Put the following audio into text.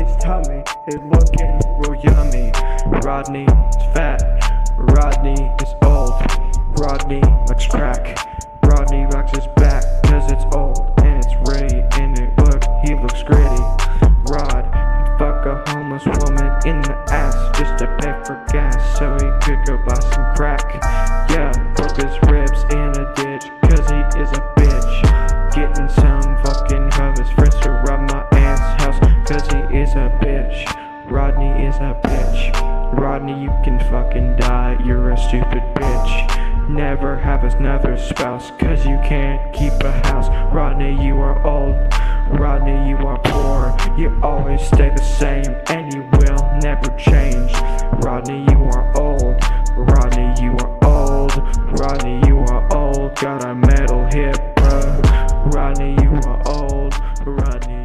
Rodney's tummy is looking real yummy. Rodney is fat. Rodney is old. Rodney likes crack. Rodney rocks his back cause it's old and it's ready and it look he looks gritty. Rod he'd fuck a homeless woman in the ass just to pay for gas so he could go buy some crack. Is a bitch. Rodney is a bitch. Rodney, you can fucking die, you're a stupid bitch. Never have another spouse, cause you can't keep a house. Rodney, you are old. Rodney, you are poor. You always stay the same, and you will never change. Rodney, you are old. Rodney, you are old. Rodney, you are old. Got a metal hip, bro. Rodney, you are old. Rodney.